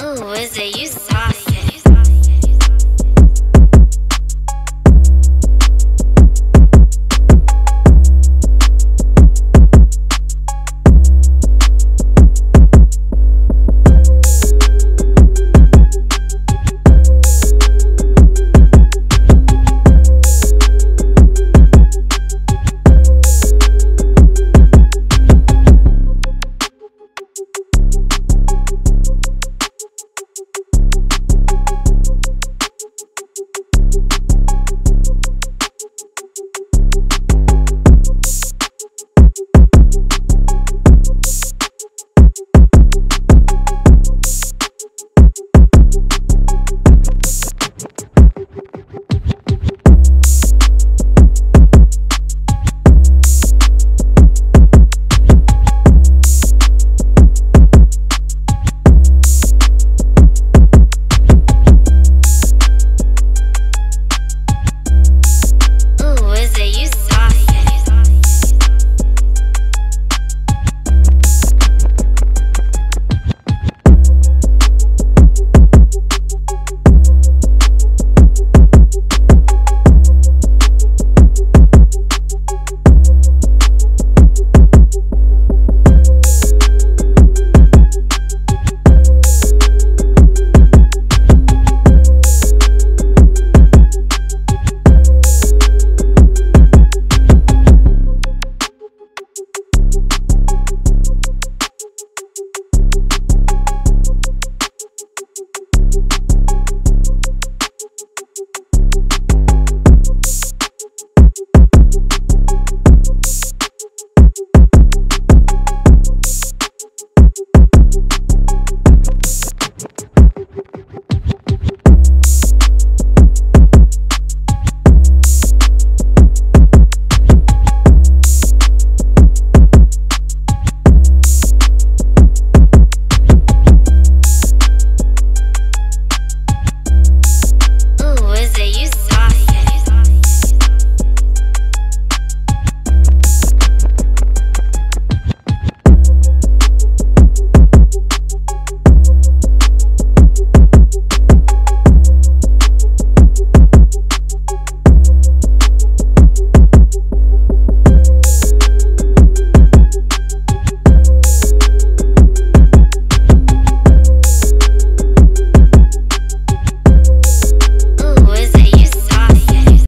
Ooh, is it you?